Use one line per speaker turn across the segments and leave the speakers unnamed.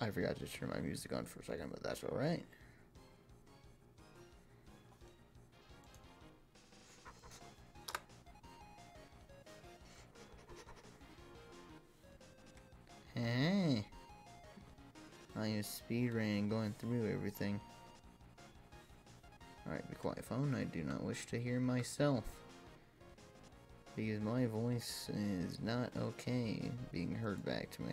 I forgot to turn my music on for a second, but that's alright. Hey. I use speed rain going through everything. Alright, be quiet phone. I do not wish to hear myself. Because my voice is not okay being heard back to me.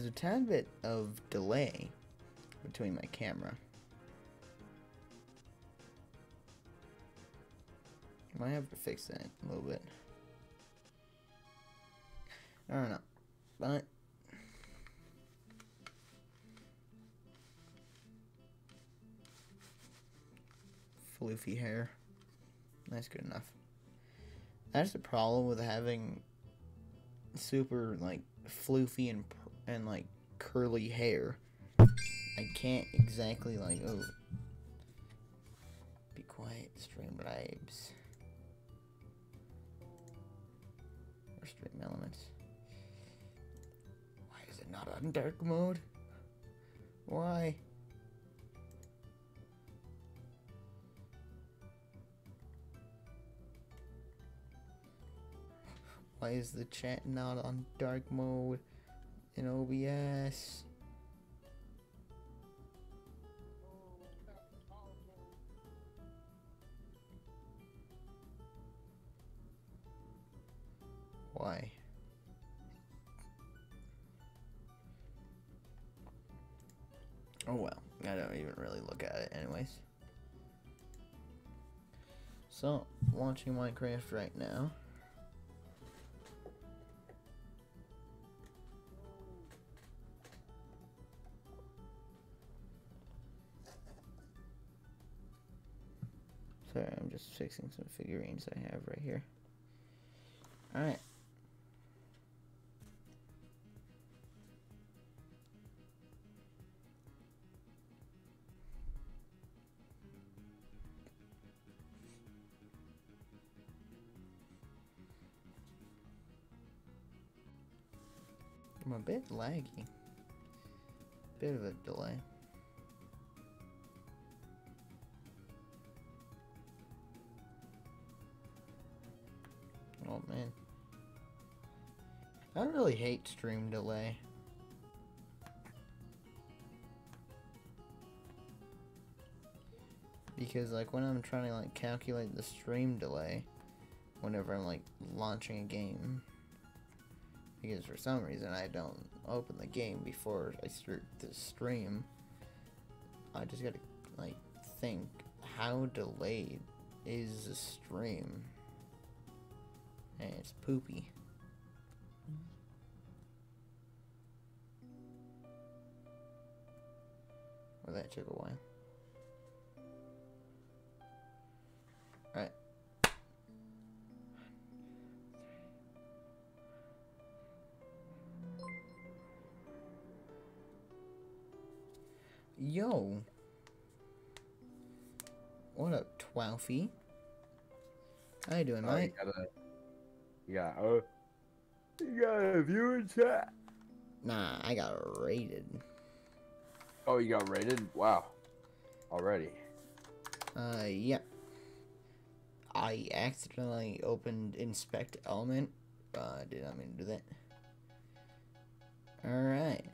There's a tad bit of delay between my camera. Might have to fix that a little bit. I don't know. But floofy hair. That's good enough. That's the problem with having super like floofy and and like curly hair. I can't exactly like oh be quiet Streamlabs or stream elements. Why is it not on dark mode? Why? Why is the chat not on dark mode in OBS? Why? Oh well, I don't even really look at it anyways. So, launching Minecraft right now. Just fixing some figurines I have right here. Alright. I'm a bit laggy. Bit of a delay. Oh man. I really hate stream delay. Because like when I'm trying to like calculate the stream delay whenever I'm like launching a game because for some reason I don't open the game before I start the stream. I just gotta like think how delayed is the stream? And it's poopy. Well, that took a while. Alright. Yo. What up, Twelfy? How you doing,
Oh,
mate?
You got, oh, you got a viewer chat.
Nah, I got rated.
Oh, you got rated? Wow. Already.
Uh, yeah. I accidentally opened inspect element. Uh, did not mean to do that. Alright.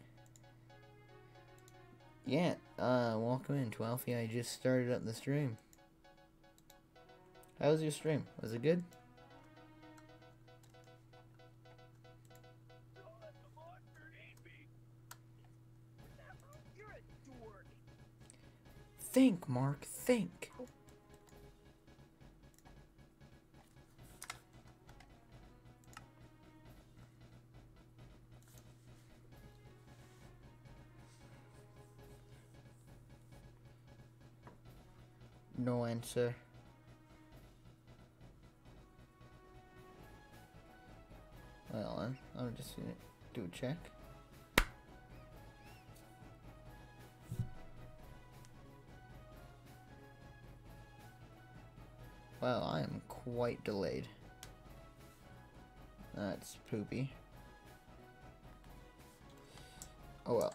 Yeah, uh, welcome in, Twelfy. I just started up the stream. How was your stream? Was it good? Think, Mark, think. No answer. Well, I'm just gonna do a check. Well, I am quite delayed. That's poopy. Oh well.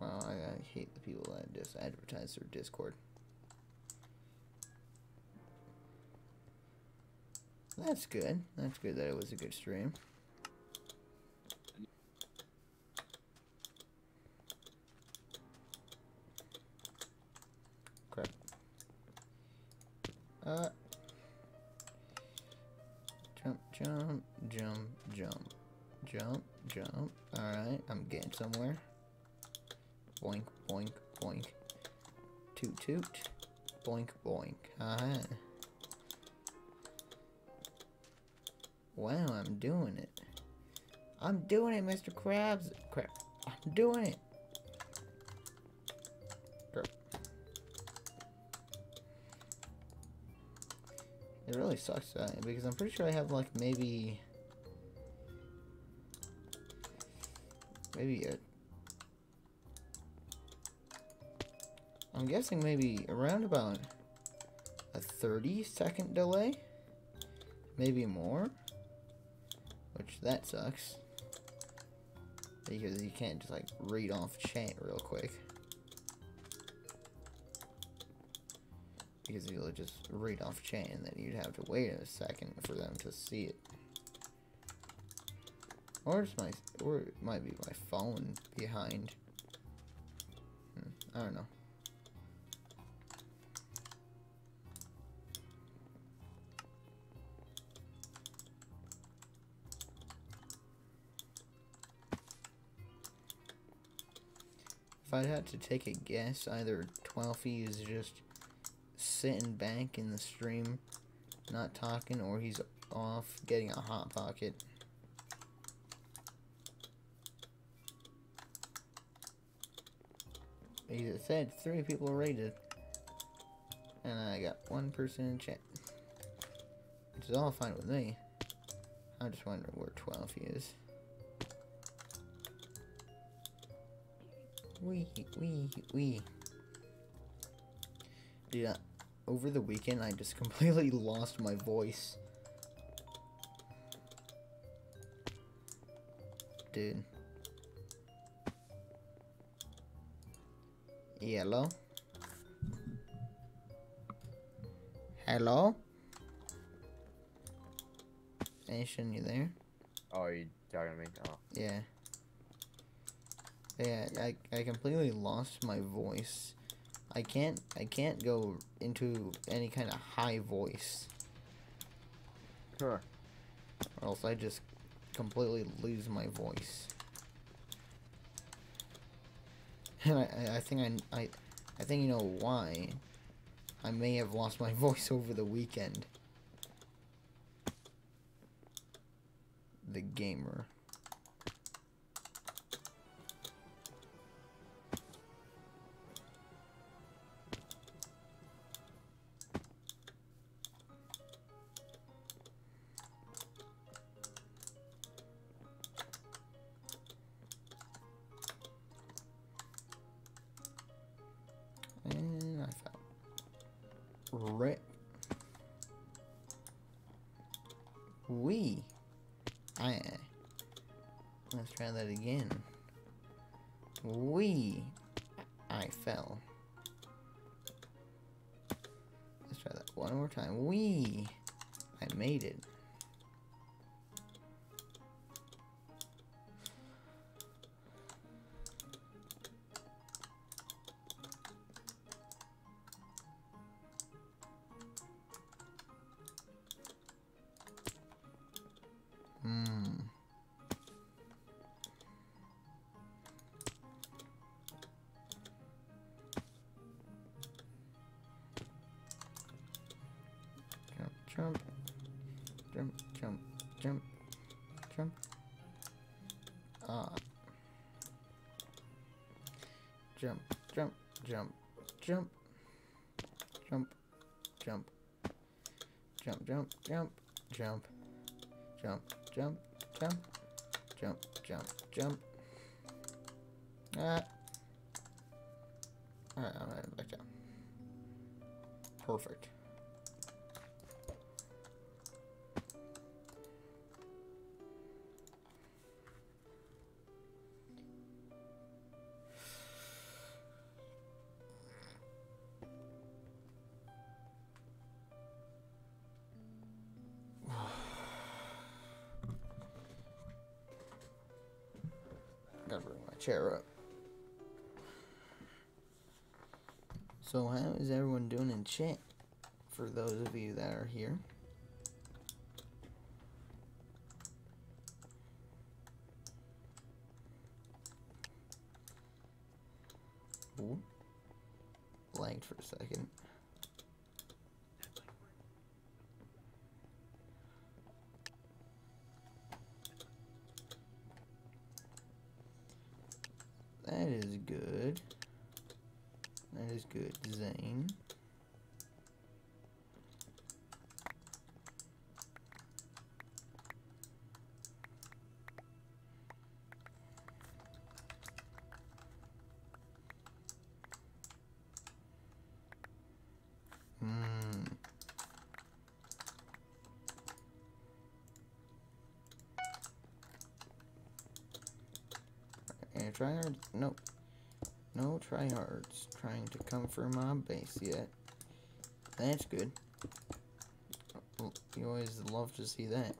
Well, I, I hate the people that just advertise their Discord. That's good. That's good that it was a good stream. Doing it, Mr. Krabs. Crap. I'm doing it. Crap. It really sucks uh, because I'm pretty sure I have like maybe maybe a I'm guessing maybe around about a 30 second delay maybe more which that sucks. Because you can't just like read off chat real quick. Because you'll just read off chat and then you'd have to wait a second for them to see it. Or it's my or it might be my phone behind. Hmm, I don't know. If I had to take a guess, either Twelfie is just sitting back in the stream, not talking, or he's off getting a hot pocket. He said three people rated, and I got one person in chat, which is all fine with me. I'm just wondering where Twelfie is. Wee, wee, wee. Dude, uh, over the weekend, I just completely lost my voice. Dude. Hello? Hello? Nation, you there?
Oh, you talking to me? Oh.
Yeah. Yeah, I, I completely lost my voice. I can't I can't go into any kind of high voice.
Huh.
Or else I just completely lose my voice. And I, I, I think I, I I think you know why. I may have lost my voice over the weekend. The gamer. Jump, jump, jump, jump, jump, jump, jump, jump, jump, jump, jump, jump, jump, jump. Ah. Chair up. So, how is everyone doing in chat? For those of you that are here. Ooh. Blanked for a second. That is good. That is good, Zane. Hmm. And try hard. Nope. No tryhards trying to come for my base yet. That's good. Oh, oh, you always love to see that.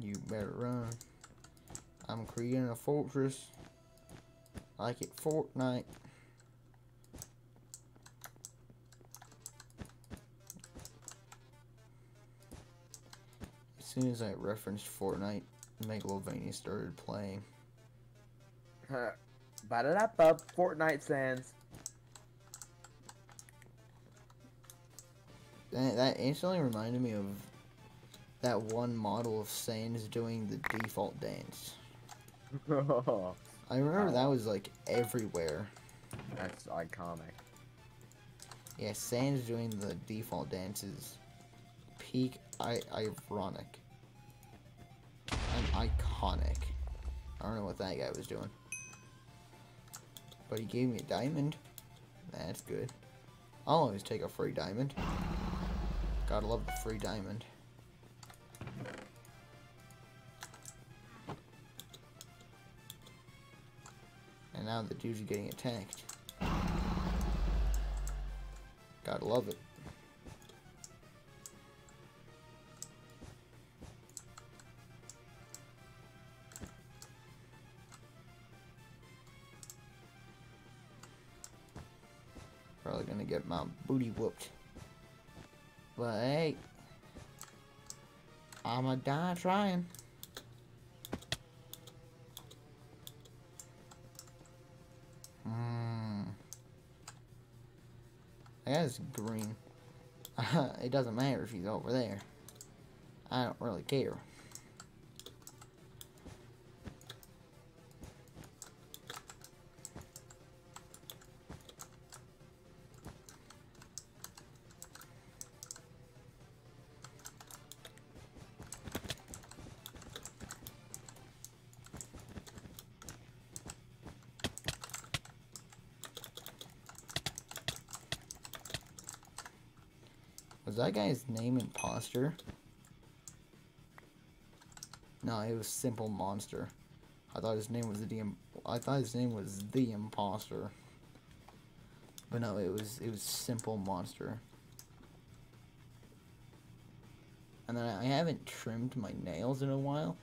You better run. I'm creating a fortress. Like it Fortnite. I referenced Fortnite, Megalovania started playing.
Ba-da-da-ba, Fortnite sans.
That, that instantly reminded me of that one model of Sans doing the default dance. I remember that was like everywhere.
That's iconic.
Yeah, Sans doing the default dance is peak I ironic. Iconic. I don't know what that guy was doing. But he gave me a diamond. That's good. I'll always take a free diamond. Gotta love the free diamond. And now the dude's are getting attacked. Gotta love it. Booty whooped. But hey, I'ma die trying. Hmm. That guy's green. it doesn't matter if he's over there. I don't really care. Was that guy's name Imposter? No, it was Simple Monster. I thought his name was the I thought his name was the Imposter. But no, it was it was Simple Monster. and then I haven't trimmed my nails in a while,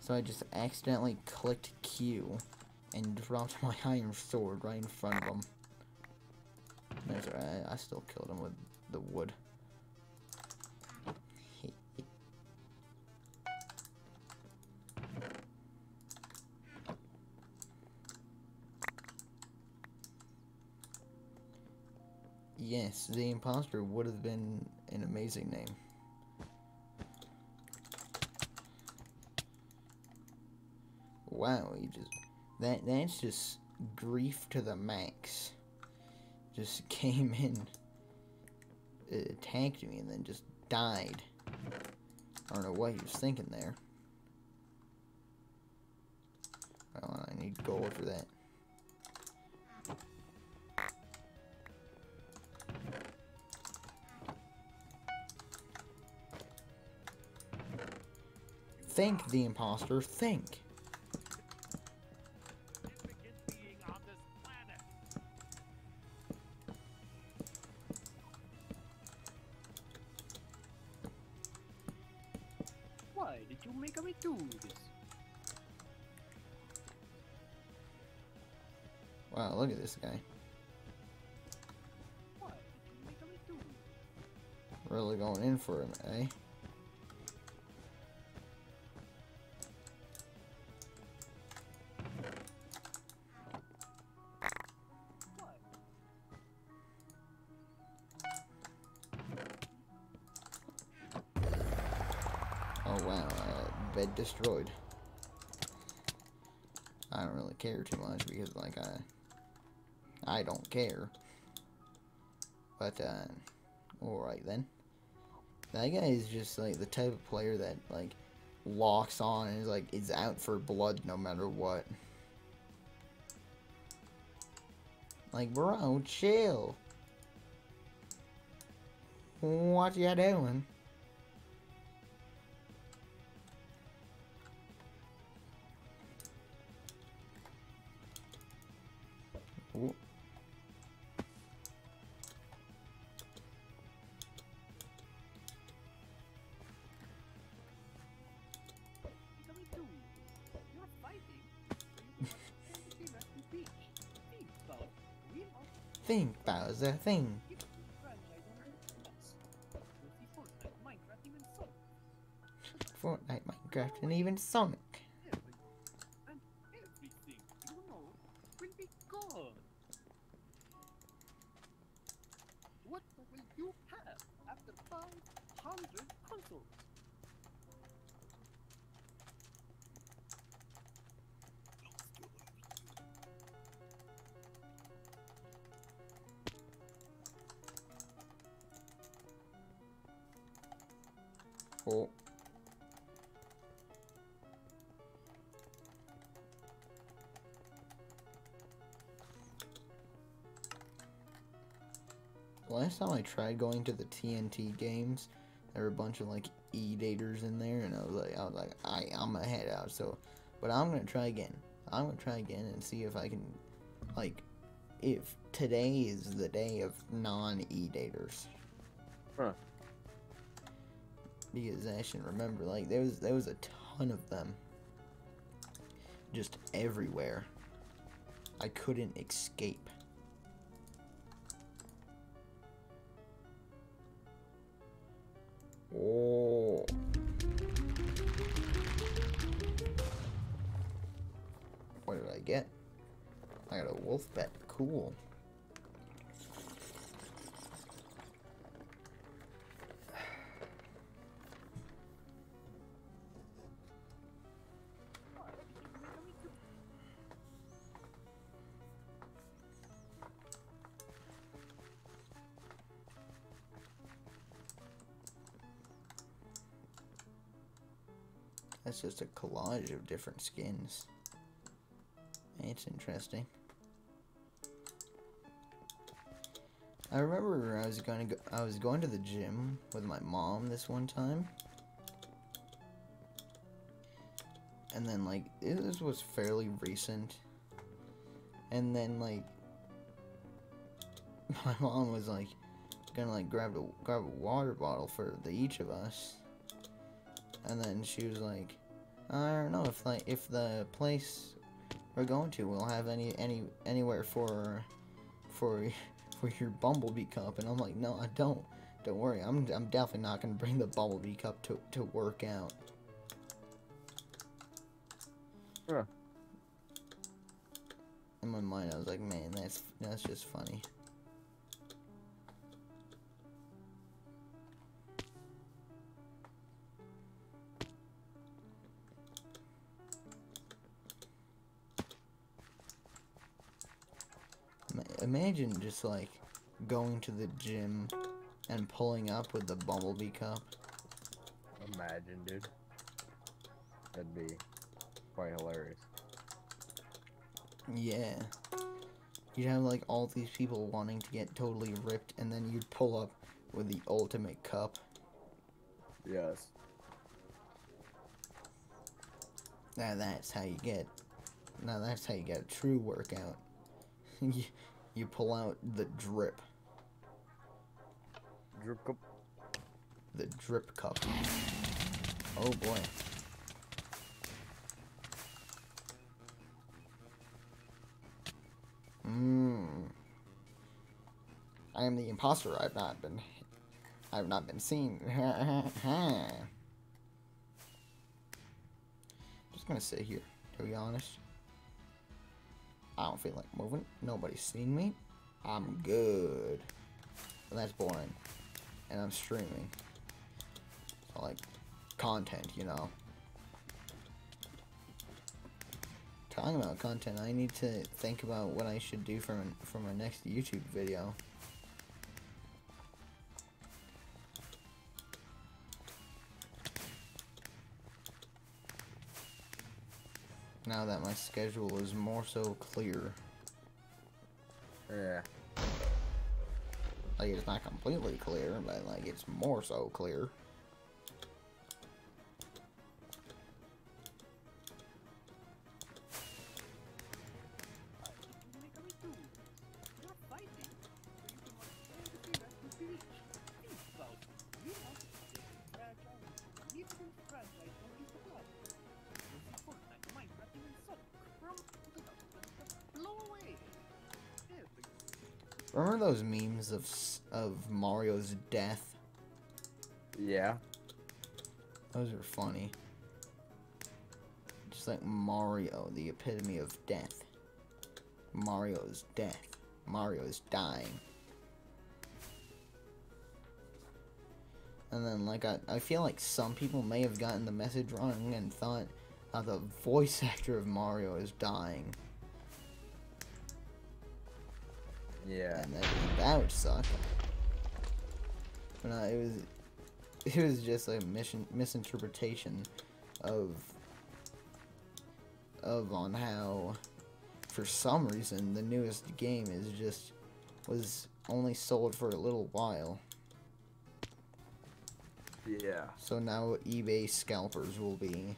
so I just accidentally clicked Q and dropped my iron sword right in front of him. I still killed him with the wood. The imposter would have been an amazing name. Wow, you just that that's just grief to the max. Just came in, attacked me, and then just died. I don't know what he was thinking there. Well, I need gold for that. Think, the imposter, think.
Why did you make me do this?
Wow, look at this guy.
Why did you make me do this?
Really going in for him, eh? Destroyed. I don't really care too much because like I I don't care. But uh alright then. That guy is just like the type of player that like locks on and is like is out for blood no matter what. Like bro, chill. What you doing?
See Minecraft.
Fortnite, Minecraft, and even Sonic. Last time I tried going to the TNT games, there were a bunch of like e-daters in there, and I was like, I was like, I, I'm gonna head out. So, but I'm gonna try again. I'm gonna try again and see if I can, like, if today is the day of non-e-daters.
Huh.
Because I should remember, like there was there was a ton of them, just everywhere. I couldn't escape. Oh. What did I get? I got a wolf bet. Cool. That's just a collage of different skins. It's interesting. I remember I was going to go, I was going to the gym with my mom this one time. And then like this was fairly recent. And then like my mom was like gonna like grab a grab a water bottle for the each of us. and then she was like, I don't know if like if the place we're going to will have any any anywhere for for for your bumblebee cup, and I'm like, no, I don't. Don't worry, I'm I'm definitely not gonna bring the bumblebee cup to to work out. In my mind, I was like, man, that's that's just funny. Imagine just like going to the gym and pulling up with the bumblebee cup.
Imagine, dude. That'd be quite hilarious.
Yeah. You'd have like all these people wanting to get totally ripped, and then you'd pull up with the ultimate cup.
Yes.
Now that's how you get. Now that's how you get a true workout. you, pull out the drip,
Drip cup.
the drip cup. Oh boy. Mmm. I am the imposter. I've not been. I've not been seen. Just gonna sit here, to be honest. I don't feel like moving. Nobody's seen me. I'm good. And that's boring. And I'm streaming. So, like, content, you know. Talking about content, I need to think about what I should do for for my next YouTube video. Now that my schedule is more so clear.
Yeah.
Like, it's not completely clear, but, like, it's more so clear.
Of
Mario's death?
Yeah.
Those are funny. Just like Mario, the epitome of death. Mario's death. Mario's dying. And then, like, I, I feel like some people may have gotten the message wrong and thought uh, the voice actor of Mario is dying.
Yeah.
and that, that would suck. It was it was just a mission misinterpretation of of on how for some reason the newest game is just was only sold for a little while.
Yeah.
So now eBay scalpers will be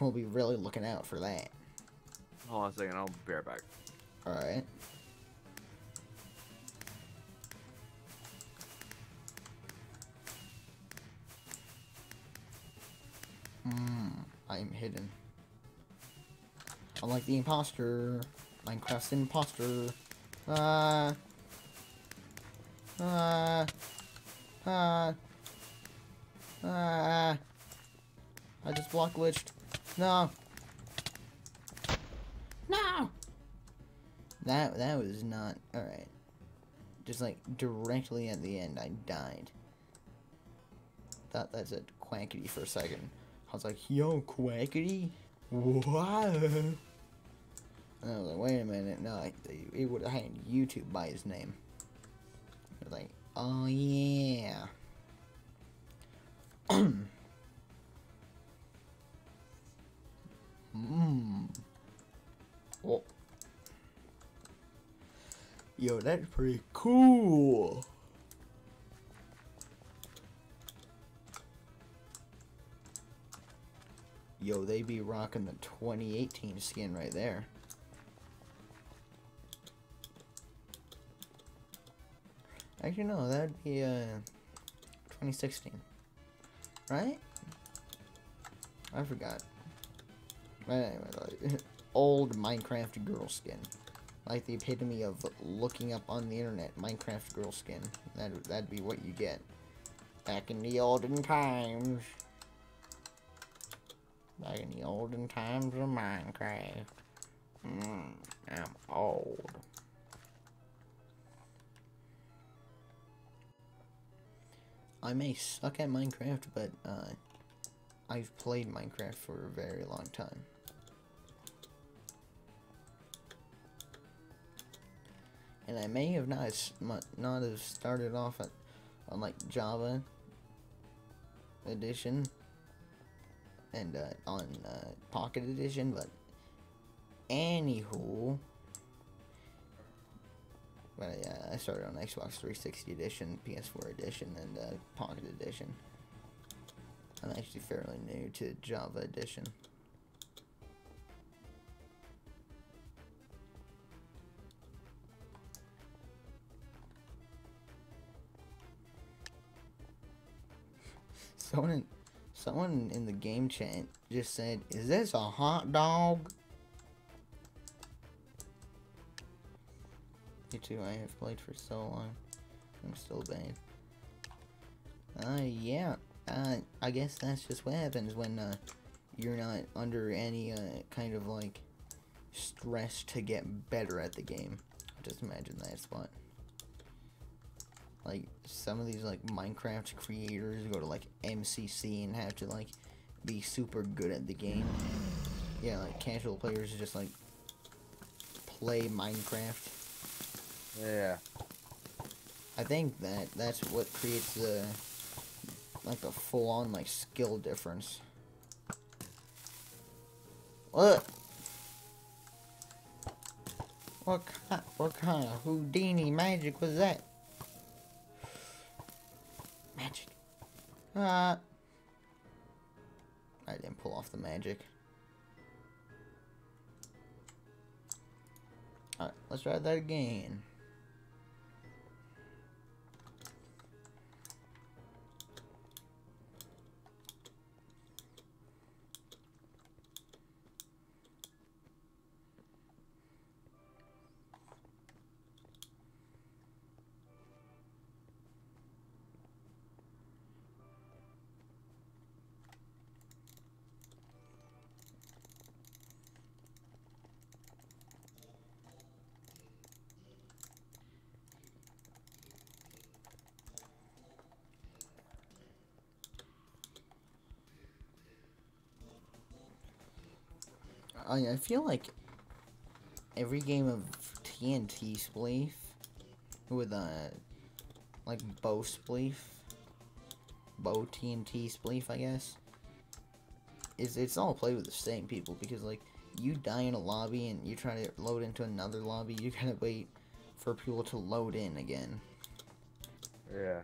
will be really looking out for that.
Hold on a second. I'll be right back.
All I'm hidden. I'm like the imposter. Minecraft's imposter. Ah. Ah. Ah. Ah. I just block glitched. No. No. That that was not alright. Just like directly at the end, I died. Thought that's a quackity for a second. Was like, yo, quackity? What? And I was like, wait a minute, no, it would have had YouTube by his name. I was like, oh yeah. Mmm. Oh. Yo, that's pretty cool. Yo, they be rocking the 2018 skin right there. Actually, no, that'd be uh 2016, right? I forgot. Old Minecraft girl skin. Like the epitome of looking up on the internet, Minecraft girl skin. That that'd be what you get. Back in the olden times. Back in the olden times of Minecraft. Mm, I'm old. I may suck at Minecraft, but uh, I've played Minecraft for a very long time. And I may have not not have started off at, on like Java edition and uh, on uh, Pocket edition, but anywho, but yeah, I started on Xbox 360 edition, PS4 edition, and uh, Pocket edition. I'm actually fairly new to Java edition. Someone, someone in the game chat just said, "Is this a hot dog?" You too. I have played for so long. I'm still bad. Uh, yeah. Uh, I guess that's just what happens when uh, you're not under any uh, kind of like stress to get better at the game. Just imagine that spot. Like some of these like Minecraft creators go to like MCC and have to like be super good at the game. Yeah, like casual players just like play Minecraft.
Yeah.
I think that that's what creates the like a full on like skill difference. What? What kind, what kind of Houdini magic was that? Magic. Uh. I didn't pull off the magic. Alright, let's try that again. I, I feel like every game of TNT Spleef with a like bow Spleef, bow TNT Spleef, I guess, is it's all played with the same people because like you die in a lobby and you try to load into another lobby, you gotta wait for people to load in again.
Yeah.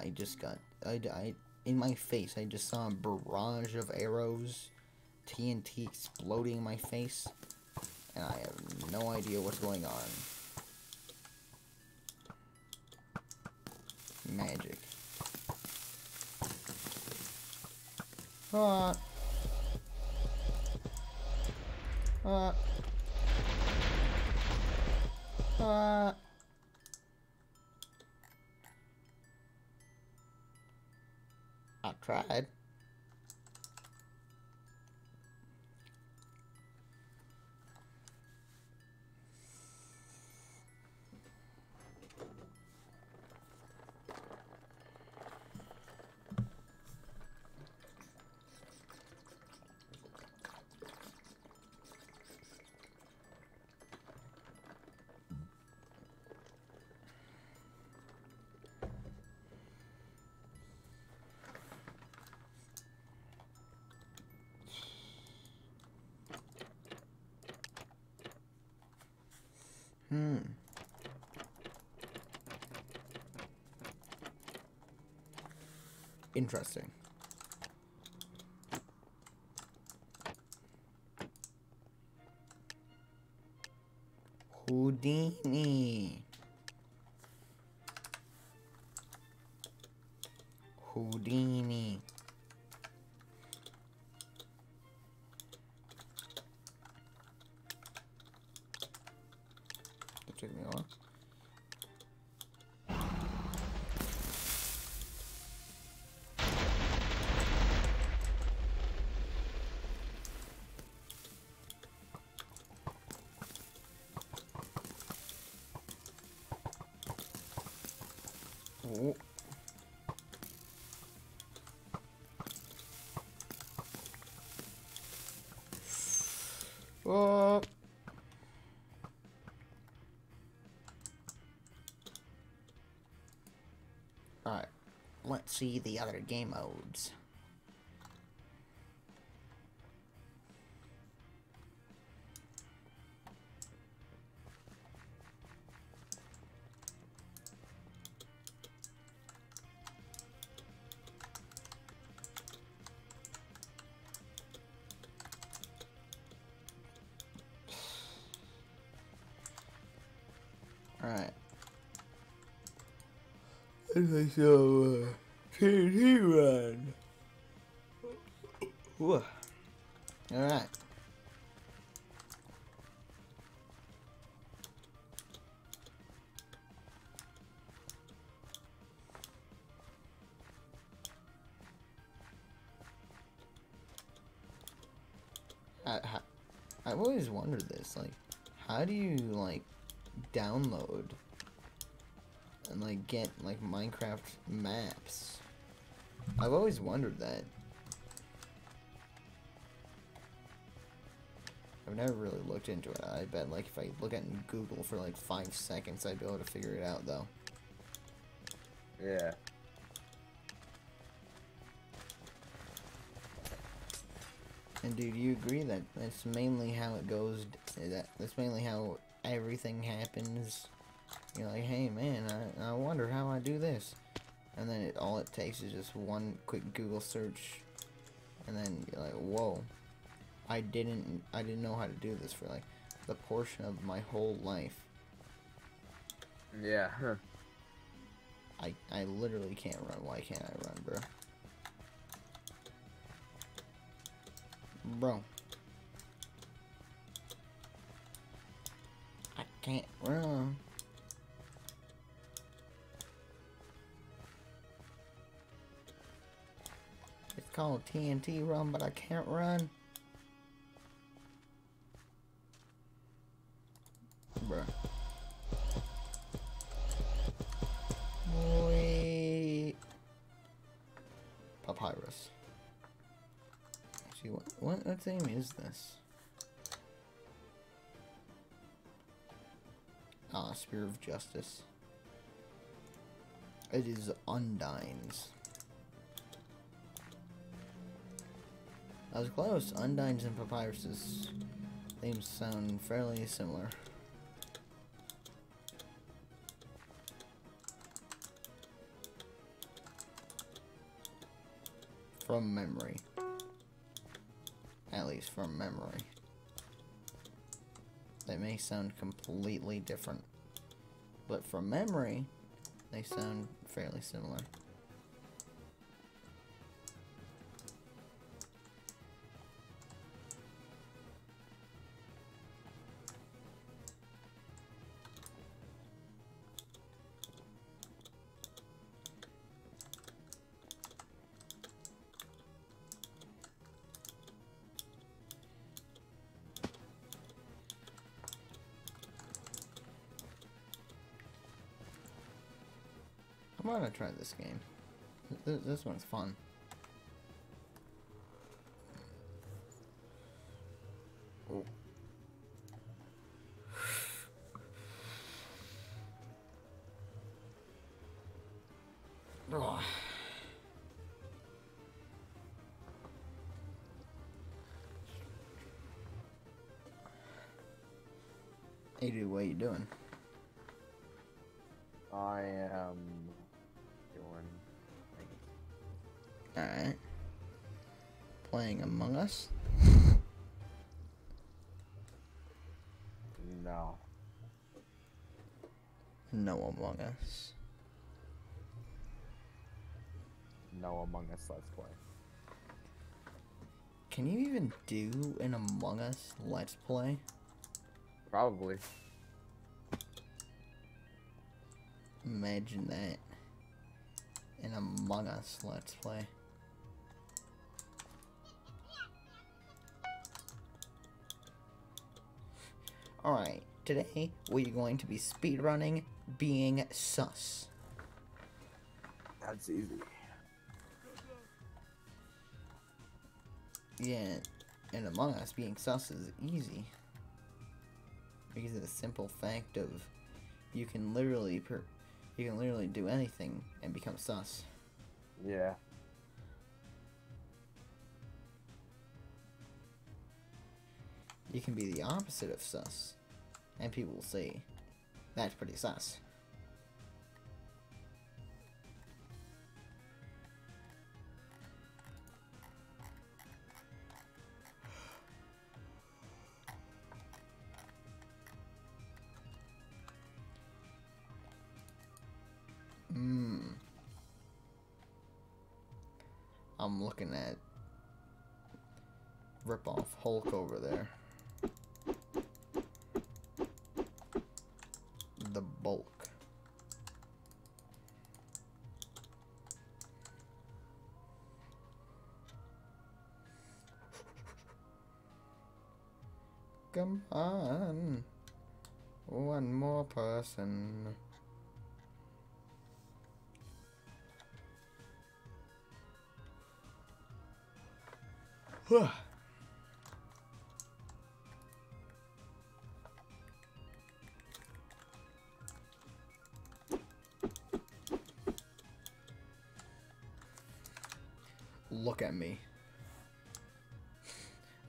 I just got, I, I, in my face, I just saw a barrage of arrows, TNT exploding in my face, and I have no idea what's going on. Magic. Ah. Ah. Hmm. Interesting. Houdini. See the other game modes. Alright. Okay, so, uh, TNT run. Ooh. Alright. I, I, I've always wondered this, like, how do you, like, download and like get like Minecraft always wondered that. I've never really looked into it. I bet like if I look at Google for like five seconds, I'd be able to figure it out though.
Yeah.
And dude, you agree that that's mainly how it goes? That that's mainly how everything happens. You're like, hey man, I, I wonder how I do this, and then it, all it takes is just one quick Google search, and then you're like, whoa, I didn't I didn't know how to do this for like the portion of my whole life.
Yeah. huh.
I I literally can't run. Why can't I run, bro? Bro. I can't run. It's called TNT run, but I can't run. Wait. Papyrus. See what what theme is this? Ah, Spear of Justice. It is Undyne's. I was close. Undyne's and Papyrus's themes sound fairly similar. From memory. At least from memory. They may sound completely different. But from memory, they sound fairly similar. Try this game. Th- This one's fun. Oh. Ugh. Hey dude, what you doing?
I am
Alright. Playing Among Us?
No.
No Among Us.
No Among Us Let's Play.
Can you even do an Among Us Let's Play?
Probably.
Imagine that. An Among Us Let's Play. Alright, today we're going to be speedrunning being sus.
That's easy.
Yeah, and Among Us being sus is easy. Because of the simple fact of you can literally per you can literally do anything and become sus.
Yeah.
You can be the opposite of sus. And people will say, that's pretty sus. Hmm. I'm looking at rip-off Hulk over there. Bulk. Come on. One more person. Look at me.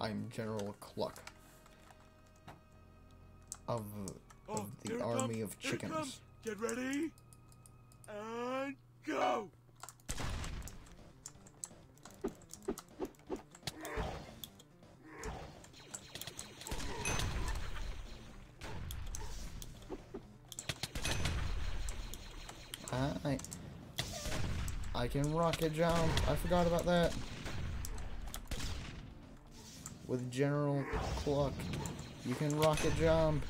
I'm General Cluck of, of
Oh,
the army
comes,
of chickens.
Get ready. And go.
I I can rocket jump. I forgot about that. With General Cluck, you can rocket jump.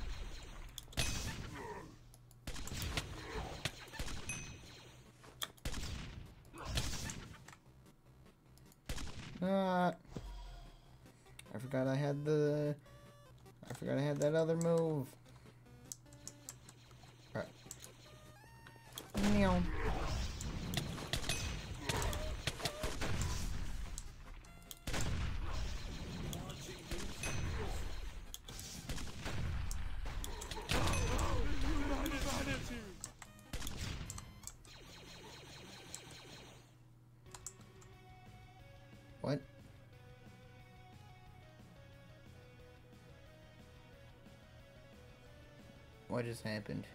Just happened?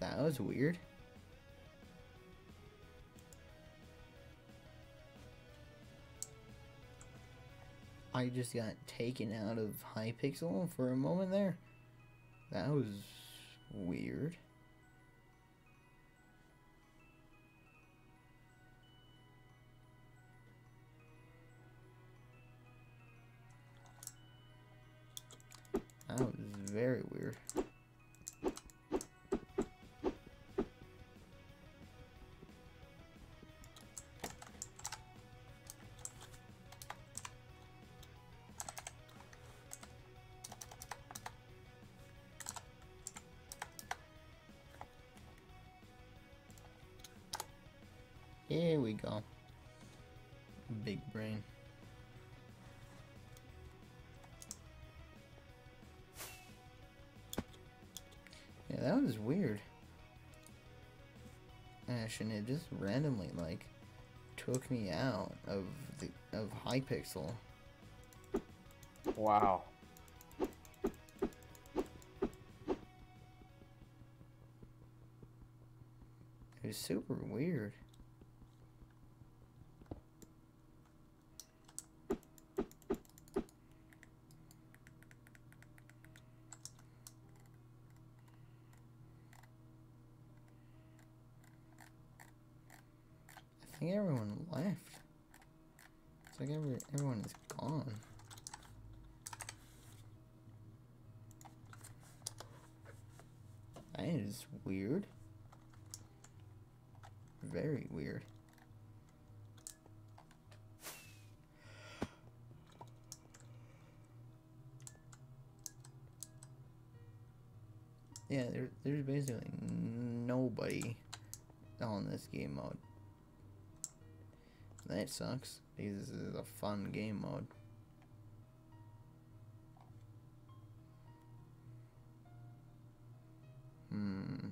That was weird. I just got taken out of Hypixel for a moment there. That was we go. Big brain. Yeah, that was weird. Ash, and it just randomly, like, took me out of the of Hypixel.
Wow.
It was super weird. Think everyone left. It's like every, everyone is gone. That is weird. Very weird. Yeah, there, there's basically nobody on this game mode. That sucks. This is a fun game mode. Hmm.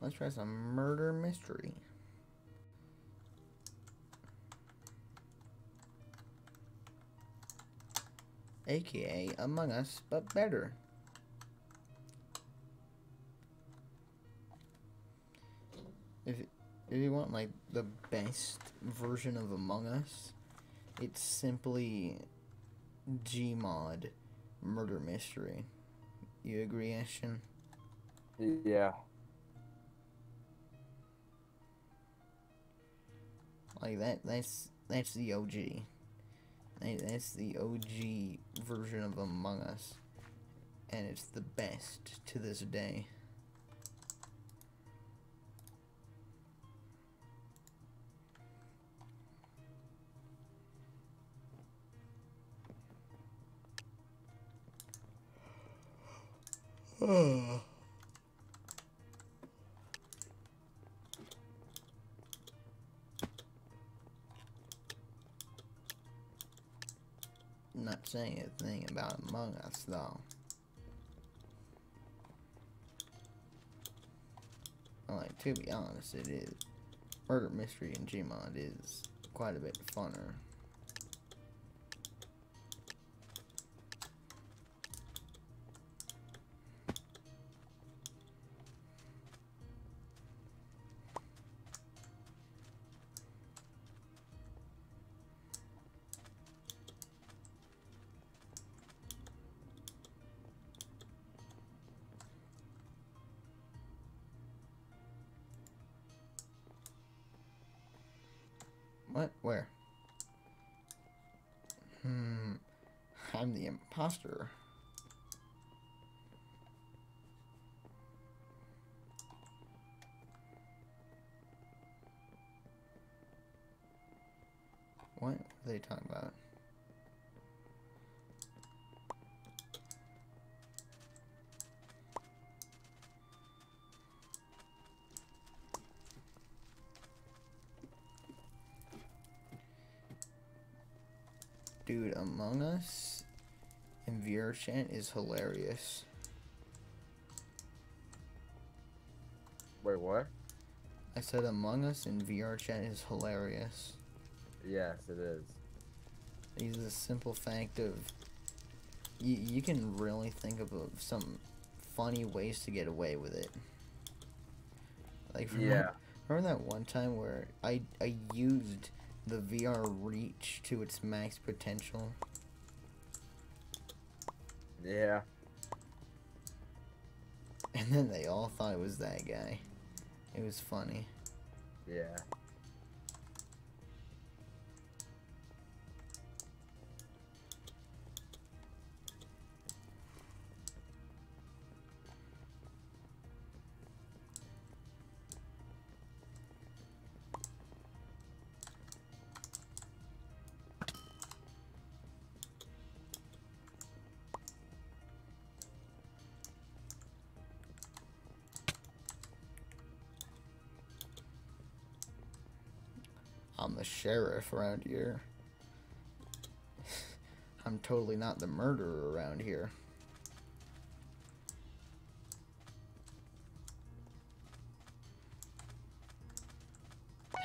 Let's try some murder mystery. AKA Among Us, but better. If you want like the best version of Among Us, it's simply Gmod murder mystery. You agree, Ashton?
Yeah.
Like that that's that's the OG. That- That's the OG version of Among Us. And it's the best to this day. Not saying a thing about Among Us though. Like to be honest, it is murder mystery in Gmod is quite a bit funner. What? Where? Hmm. I'm the imposter. What are they talking about? Dude, Among Us in VR chat is hilarious.
Wait, what?
I said Among Us in VR chat is hilarious.
Yes, it is.
It's a simple fact of you, you can really think of some funny ways to get away with it. Like remember,
Yeah.
remember that one time where I I used the VR reach to its max potential.
Yeah.
And then they all thought it was that guy. It was funny.
Yeah.
Sheriff around here. I'm totally not the murderer around here.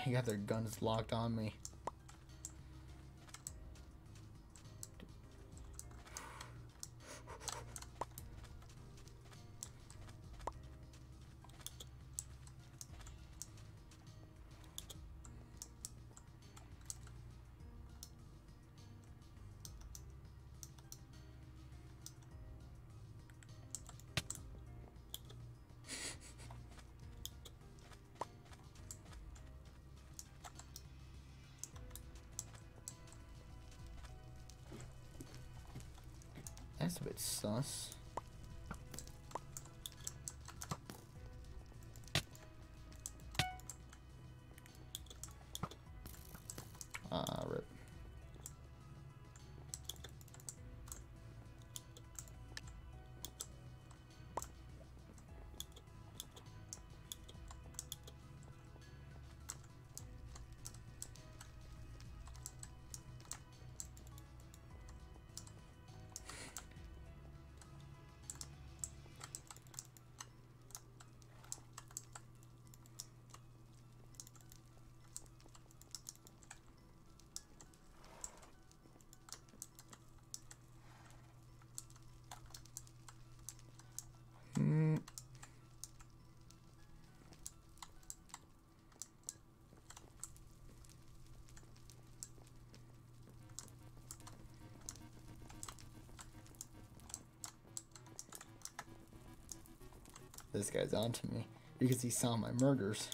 They got their guns locked on me. Ah, rip. This guy's onto me because he saw my murders.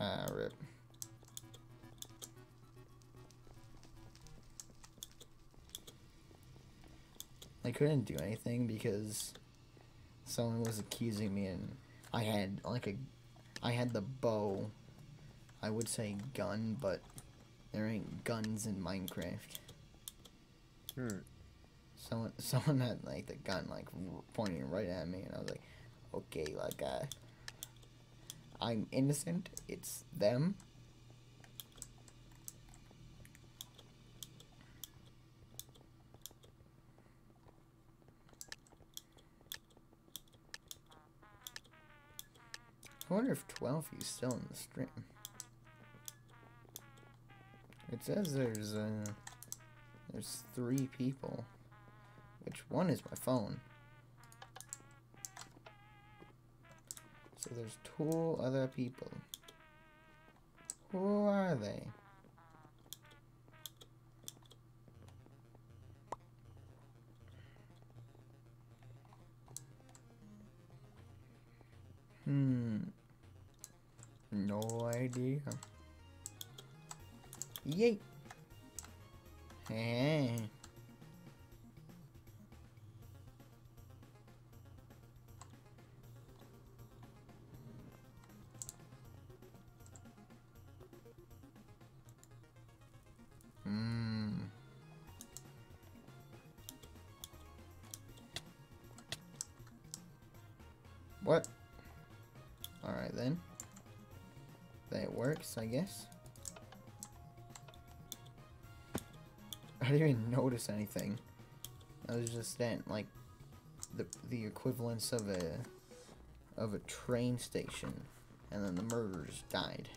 Ah, rip. I couldn't do anything because someone was accusing me and I had like a I had the bow. I would say gun, but there ain't guns in Minecraft.
Hmm.
Someone someone had like the gun like pointing right at me and I was like, "Okay, like uh I'm innocent. It's them." I wonder if 12 is still in the stream. It says there's uh there's three people. Which one is my phone? So there's two other people. Who are they? Hmm. No idea. Yay. Hey. Hmm. What? Alright then. That works, I guess. Didn't even notice anything. I was just at like the the equivalence of a of a train station, and then the murderers died.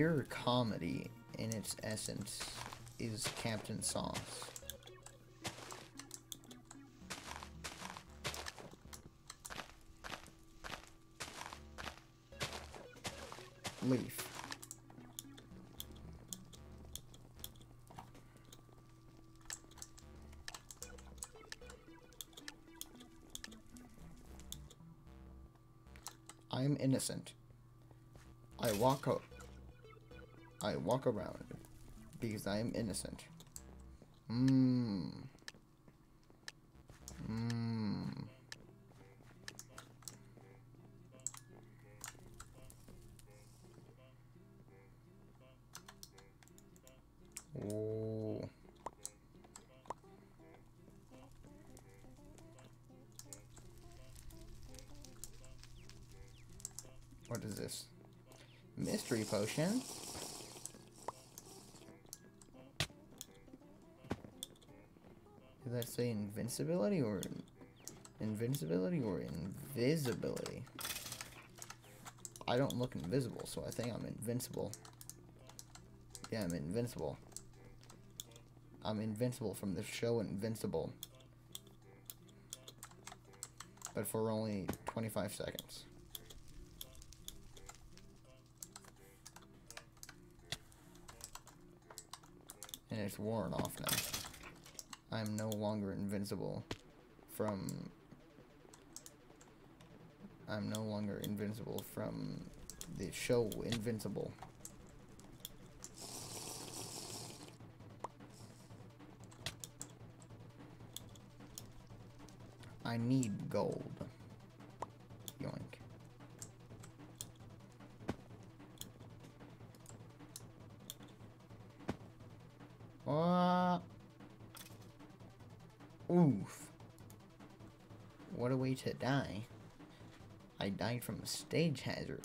pure comedy in its essence is Captain Sauce. Leaf. I'm innocent. I walk I walk around because I am innocent. Mmm. Mmm. Oh. What is this? Mystery potion? Invincibility or invincibility or invisibility? I don't look invisible, so I think I'm invincible. Yeah, I'm invincible. I'm invincible from the show Invincible. But for only 25 seconds. And it's worn off now. I'm no longer invincible from... I'm no longer invincible from the show Invincible. I need gold. To die. I died from a stage hazard.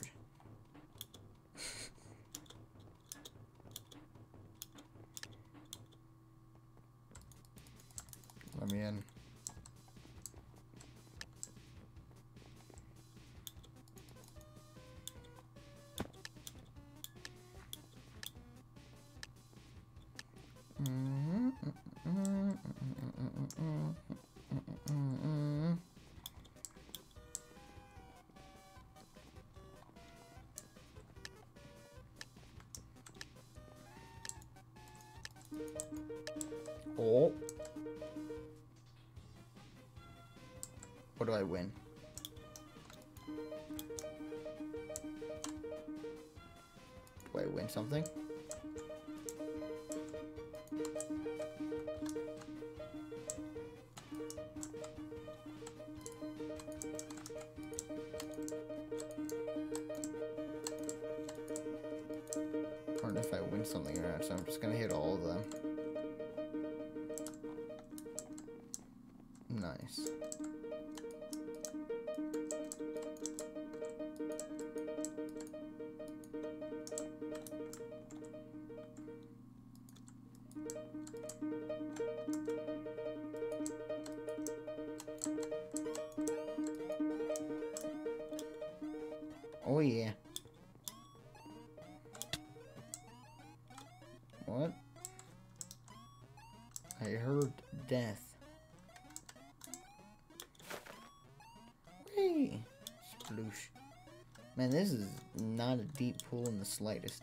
Man, this is not a deep pool in the slightest.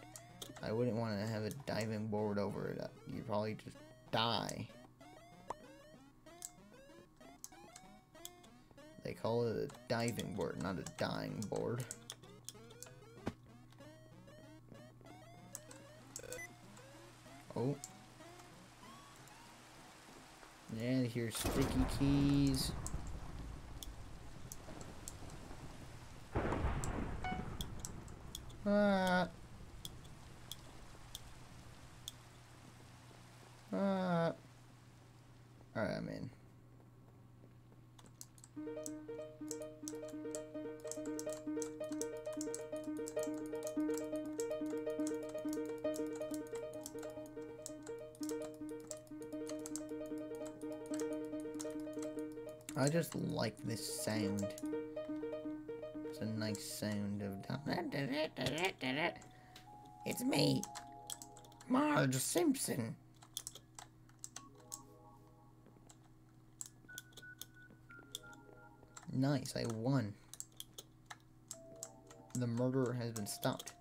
I wouldn't want to have a diving board over it. Uh, you'd probably just die. They call it a diving board, not a dying board. Oh. And here's sticky keys. Ah. Ah. Alright, I'm in. I just like this sound. A nice sound of. It's me, Marge Simpson. Nice, I won. The murderer has been stopped.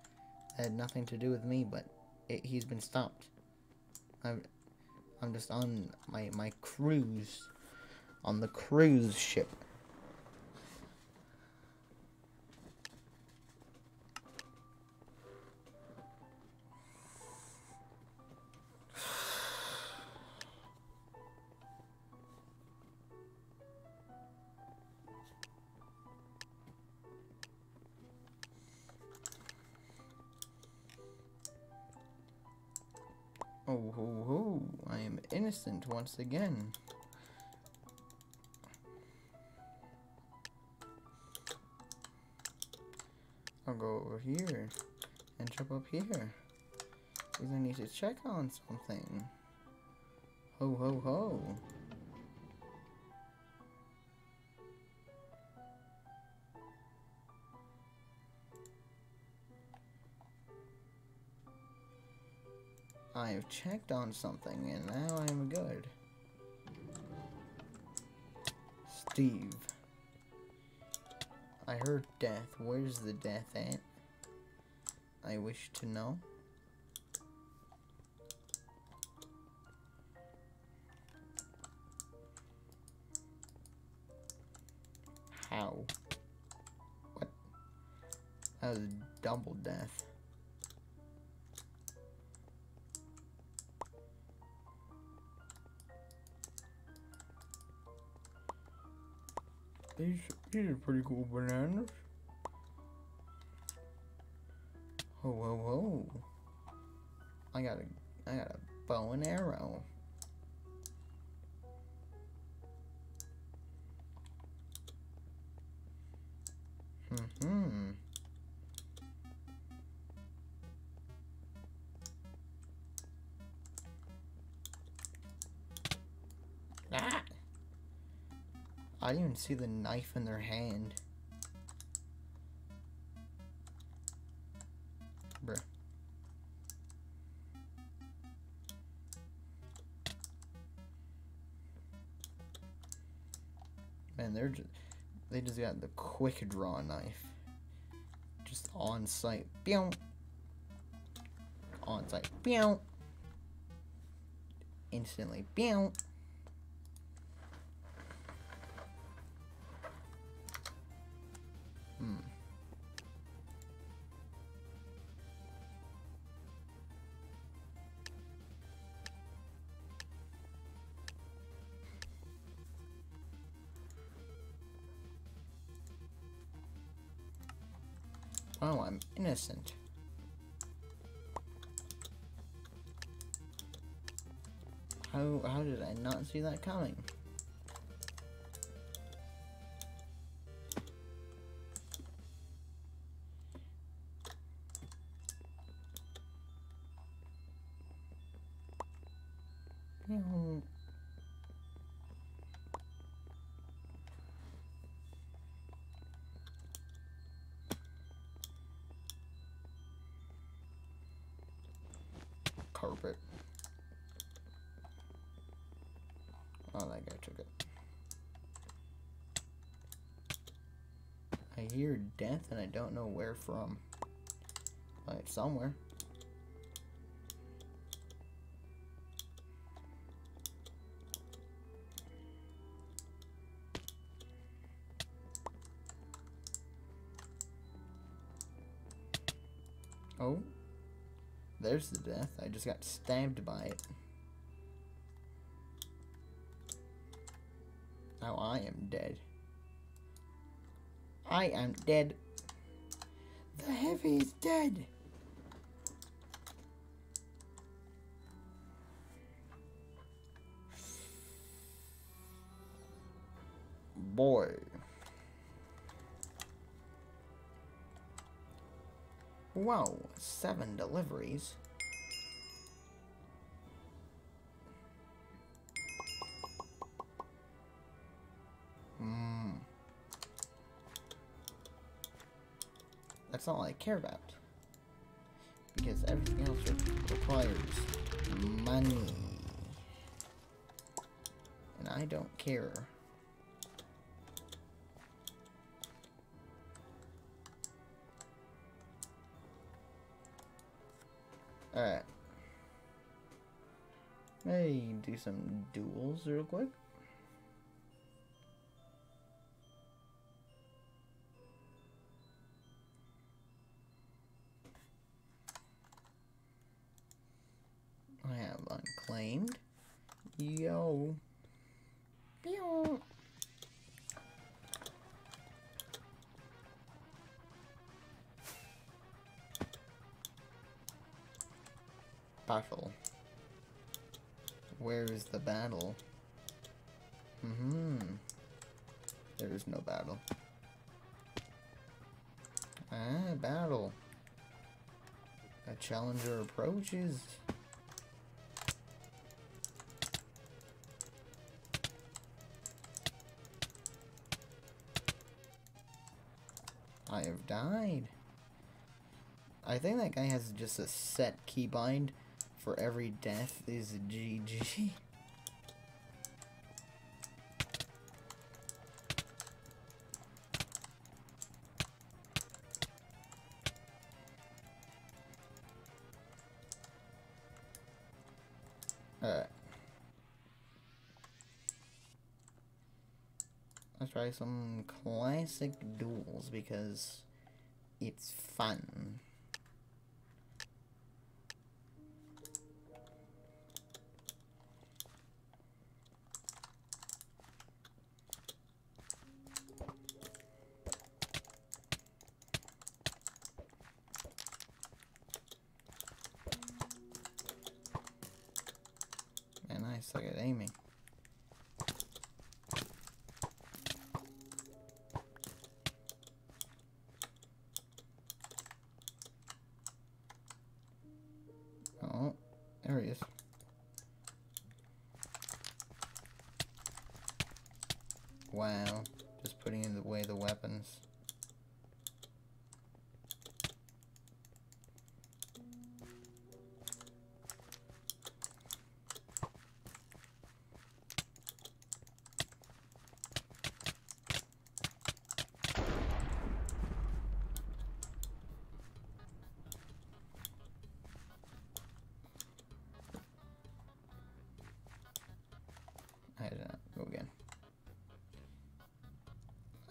had nothing to do with me, but it, he's been stopped. I'm, I'm just on my my cruise, on the cruise ship. Once again. I'll go over here and jump up here. Because I need to check on something. Ho ho ho. Checked on something and now I am good. Steve. I heard death. Where's the death at? I wish to know. How? What? That was double death. These, these are pretty cool bananas. Ho ho ho. I got a I got a bow and arrow. Hmm. I didn't even see the knife in their hand. Bruh. Man, they're just, they just got the quick draw knife. Just on site. Pew! On site. Pew! Instantly. Pew! Innocent. How how did I not see that coming? Death and I don't know where from. It's somewhere. Oh. There's the death. I just got stabbed by it. Now I am dead. I am dead. The heavy is dead. Boy. Whoa, seven deliveries. That's all I care about. Because everything else requires money. And I don't care. Alright. Hey, do some duels real quick. Approaches. I have died. I think that guy has just a set keybind for every death is GG. some classic duels because it's fun.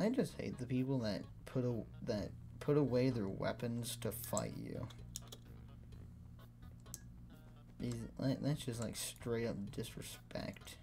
I just hate the people that put a, that put away their weapons to fight you. These, that's just like straight up disrespect.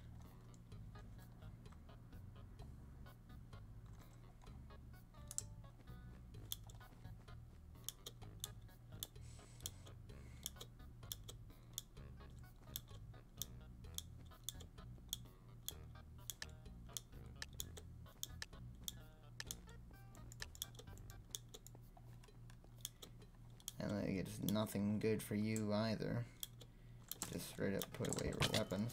Nothing good for you either. Just straight up put away your weapons.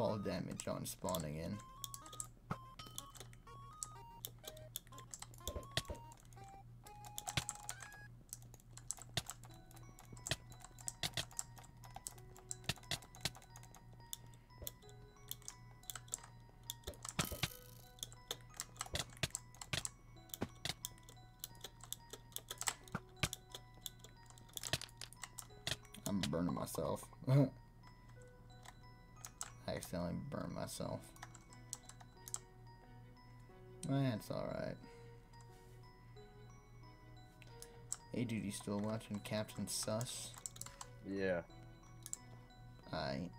Fall damage on spawning in. Myself. That's alright. Hey dude, you still watching Captain Sus?
Yeah.
Alright.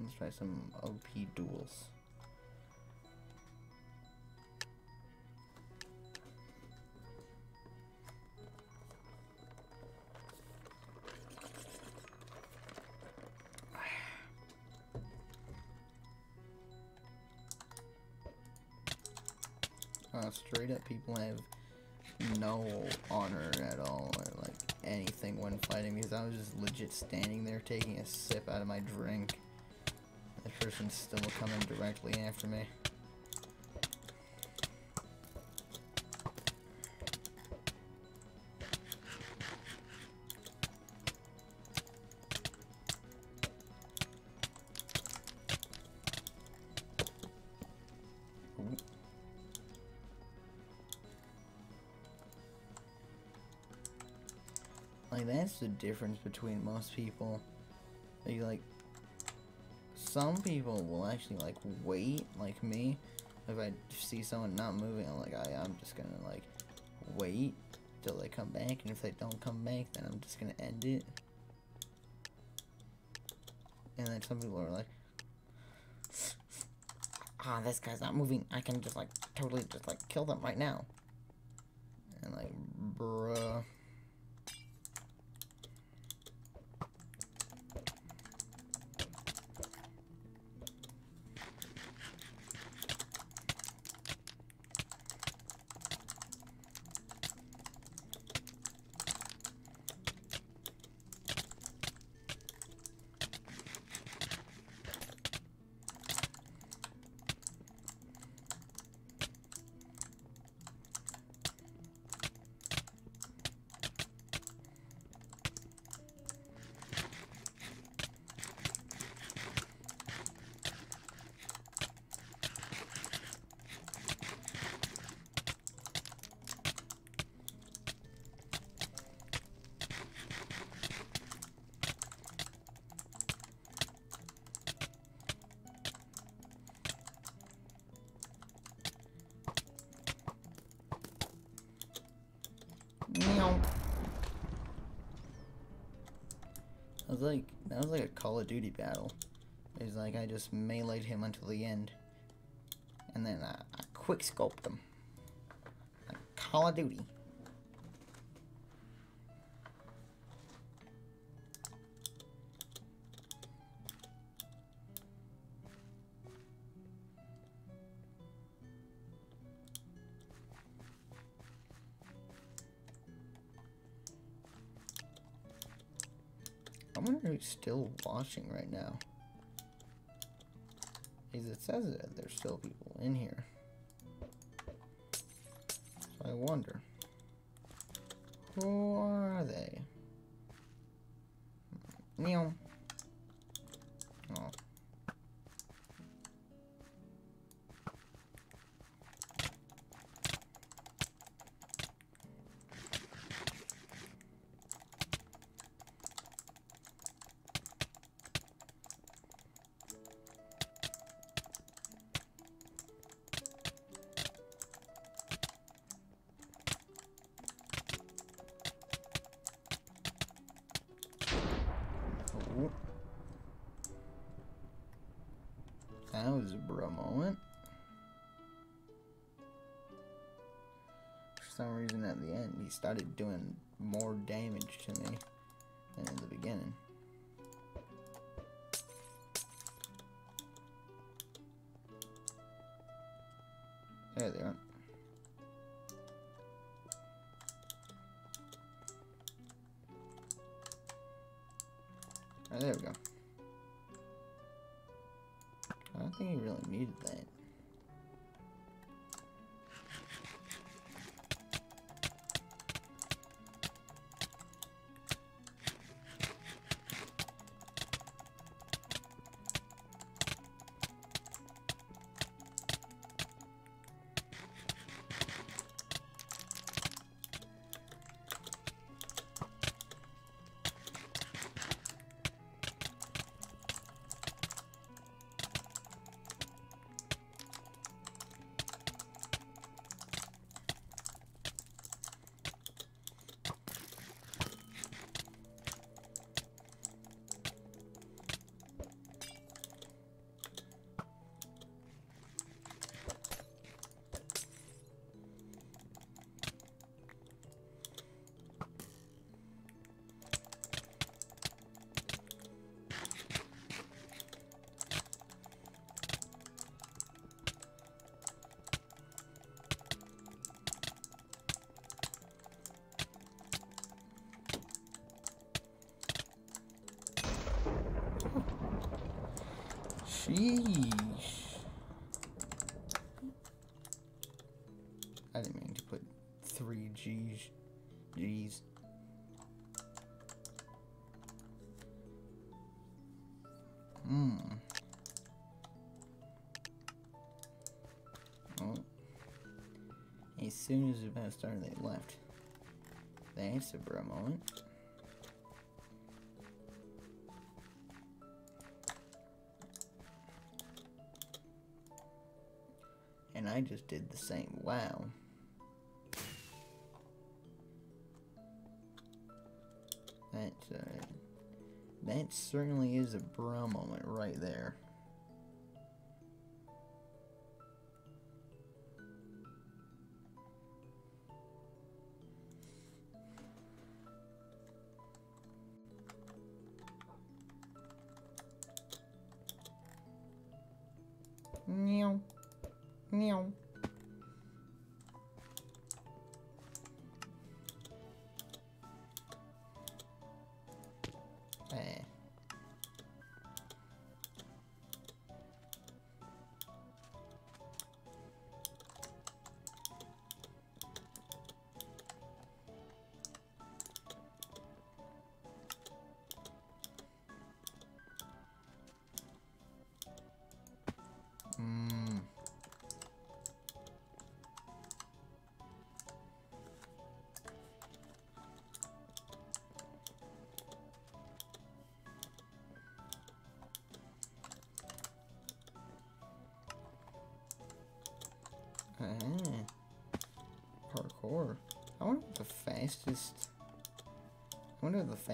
Let's try some OP duels. Straight up, people have no honor at all, or like anything when fighting, because I was just legit standing there taking a sip out of my drink. The person's still coming directly after me. The difference between most people. Like, like some people will actually like wait, like me. If I see someone not moving, I'm like, I, I'm just gonna like wait till they come back, and if they don't come back, then I'm just gonna end it. And then some people are like, ah, this guy's not moving. I can just like totally just like kill them right now. And like, bruh. Duty battle. Was like I just meleeed him until the end, and then I, I quick scoped him. Like Call of Duty. Watching right now. Because it says that there's still people in here. Bro moment. For some reason at the end, he started doing more damage to me than in the beginning. Sheesh. I didn't mean to put three G's. G's. Hmm. Oh. As soon as the event started, they left. That's a moment. And I just did the same. Wow. That's uh, that certainly is a bro moment right there.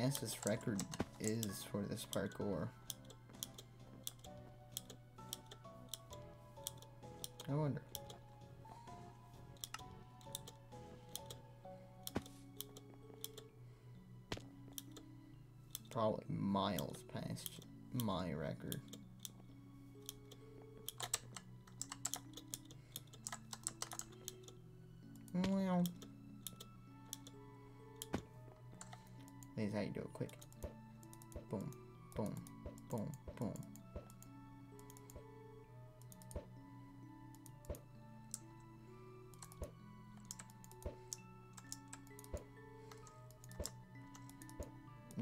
Fastest record is for this parkour.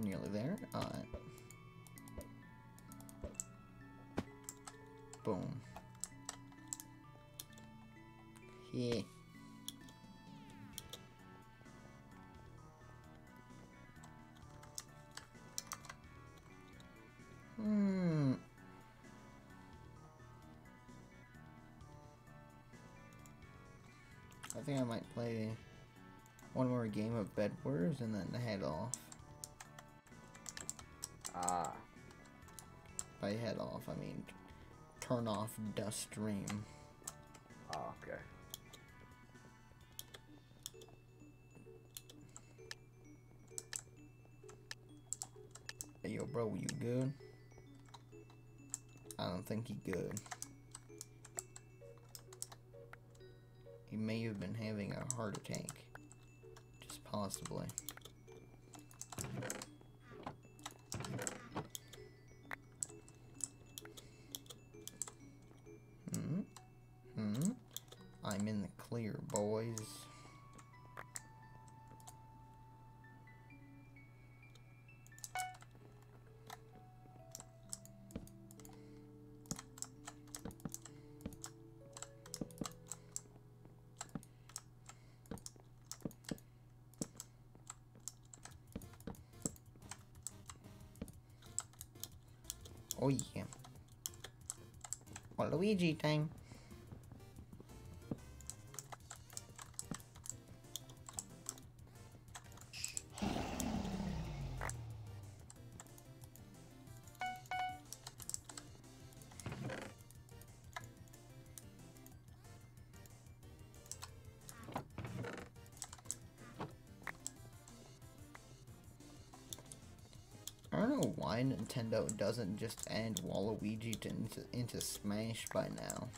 Nearly there. Alright. Boom. Yeah. Hmm. I think I might play one more game of Bed Wars and then head off. By head off, I mean turn off Dust Stream.
Ah, okay.
Hey, yo, bro, you good? I don't think he good. He may have been having a heart attack. Just possibly. I'm in the clear, boys. Oh yeah. Waluigi time. Nintendo doesn't just add Waluigi to, into, into Smash by now.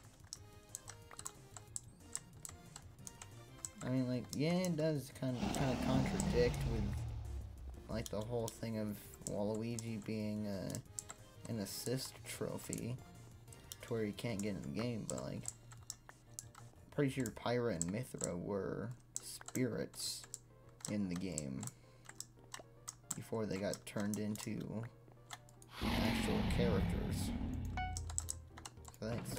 I mean, like, yeah, it does kind of kind of contradict with like the whole thing of Waluigi being uh, an assist trophy, to where you can't get in the game, but like, pretty sure Pyra and Mythra were spirits in the game before they got turned into actual characters. So that's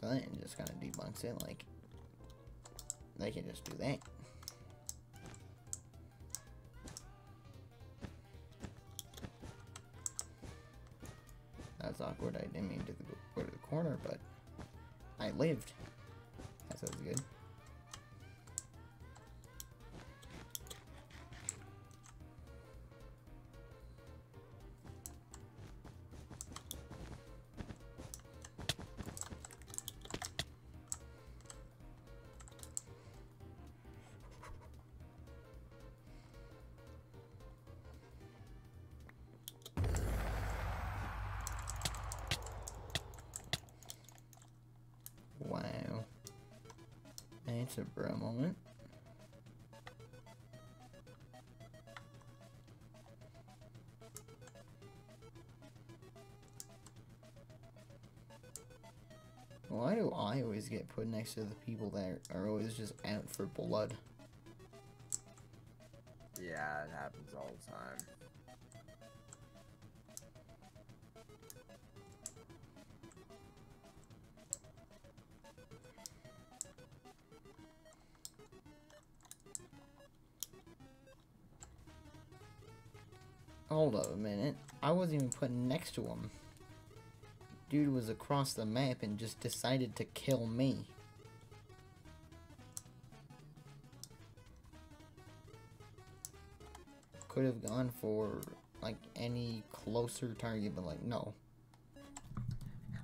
so that just kind of debunks it. Like they can just do that. That's awkward. I didn't mean to go to the corner, but I lived. That sounds good. That's a moment. Why do I always get put next to the people that are always just out for blood?
Yeah, it happens all the time.
Wasn't even put next to him. Dude was across the map and just decided to kill me. Could have gone for like any closer target, but like no.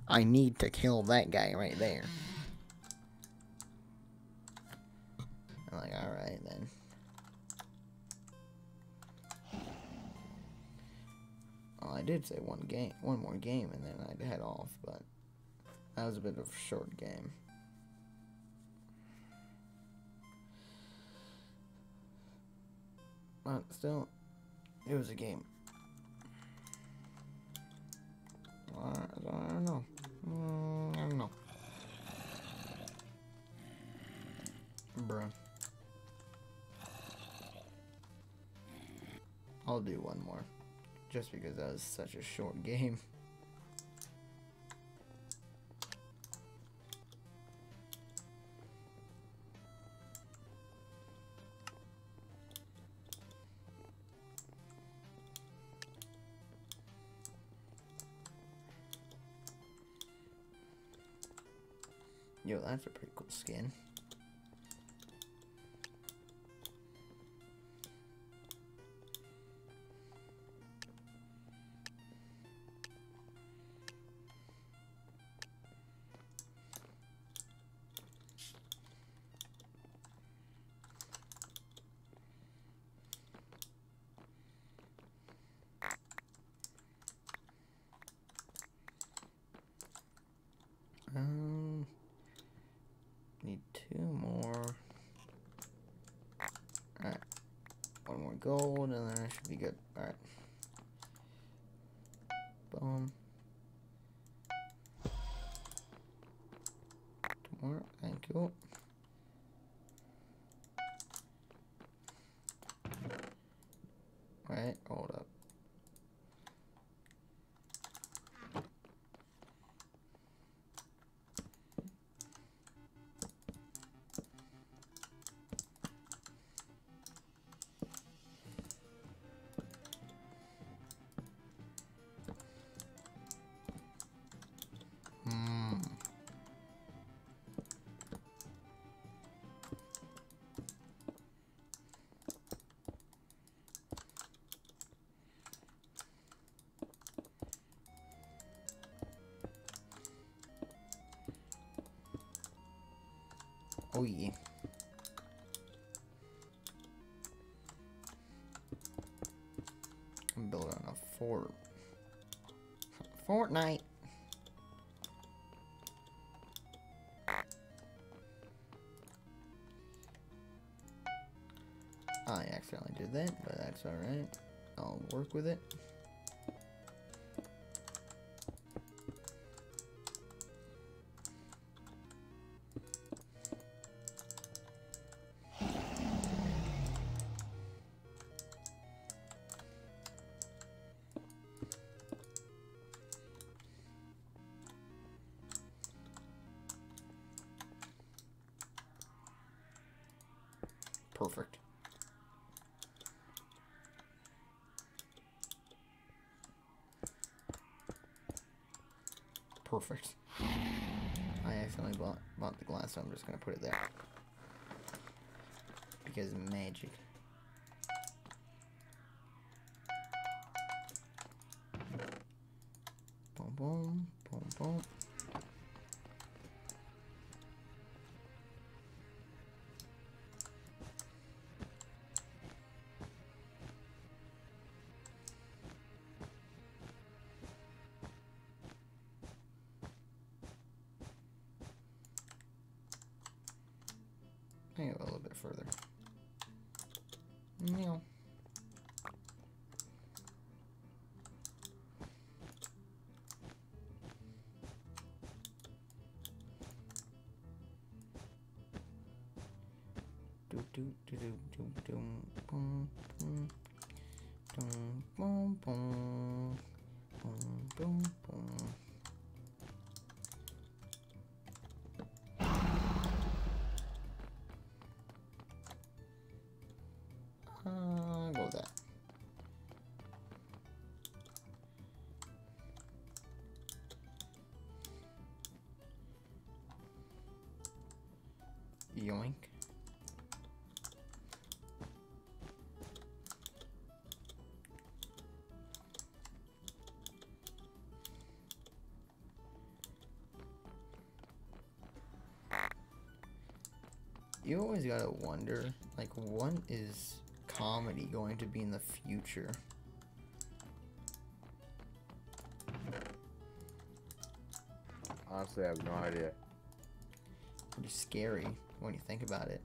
I need to kill that guy right there. I'm like, alright then. I did say one game, one more game, and then I'd head off, but that was a bit of a short game. But still, it was a game. I, don't know. Mm, I don't know. Bruh. I'll do one more just because that was such a short game. Yo, that's a pretty cool skin. More. Thank Oh yeah. I'm building a fort. Fortnite. I accidentally did that, but that's alright. I'll work with it. Perfect. Oh, I accidentally bought, bought the glass, so I'm just gonna put it there. Because magic. Boom boom boom go with. Yoink. You always gotta wonder, like, what is comedy going to be in the future?
Honestly, I have no idea.
Pretty scary when you think about it.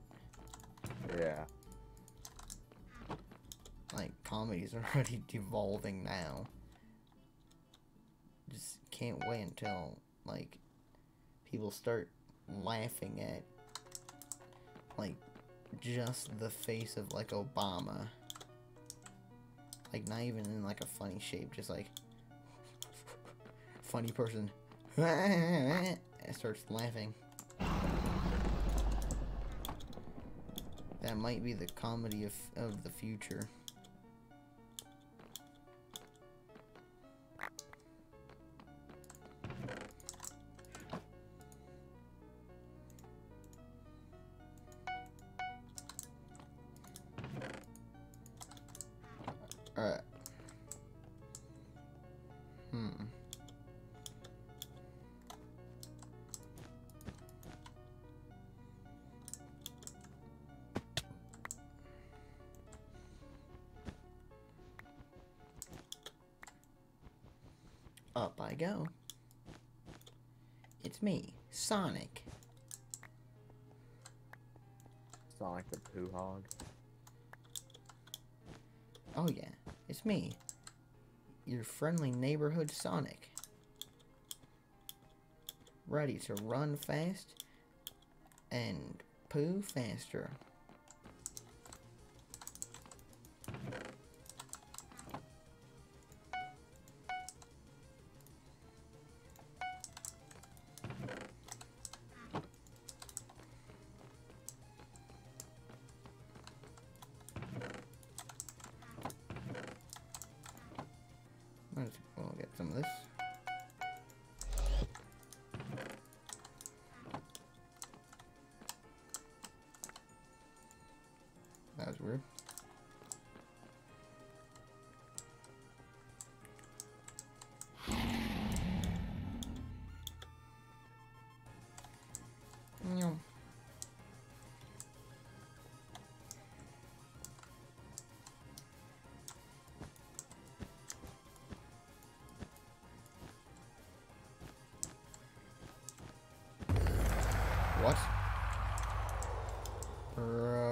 Yeah.
Like, comedy's already devolving now. Just can't wait until, like, people start laughing at, just the face of, like, Obama. Like, not even in, like, a funny shape, just, like, funny person. starts laughing. That might be the comedy of, of the future. Go. It's me, Sonic.
Sonic the Pooh Hog.
Oh yeah, it's me. Your friendly neighborhood Sonic. Ready to run fast and poo faster. That was weird. What? Bruh.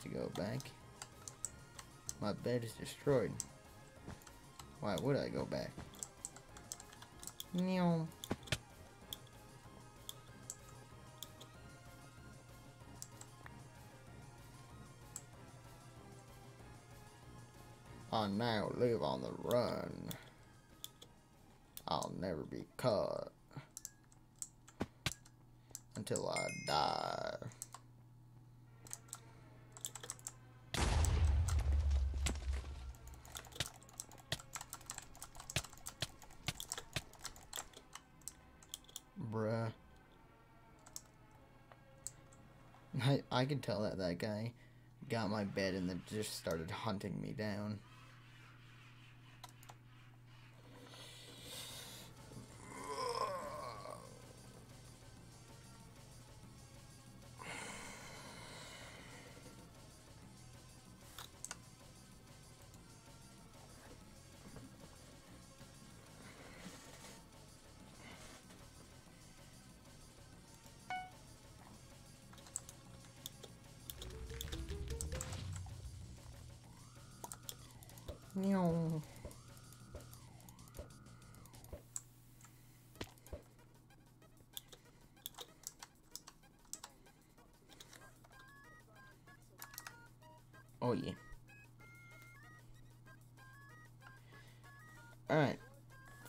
To go back. My bed is destroyed. Why would I go back? Meow. I now live on the run. I'll never be caught. until I die. Bruh. I, could tell that that guy got my bed and then just started hunting me down.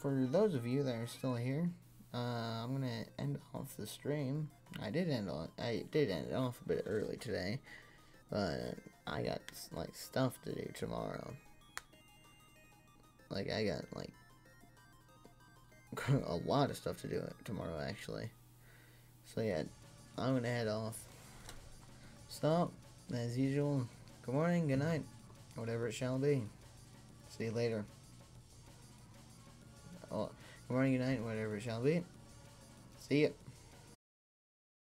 For those of you that are still here, uh, I'm gonna end off the stream. I did end on I did end off a bit early today, but I got like stuff to do tomorrow. Like I got like a lot of stuff to do tomorrow actually. So yeah, I'm gonna head off. Stop as usual. Good morning, good night, whatever it shall be. See you later. Good morning, night, whatever it shall be. See ya.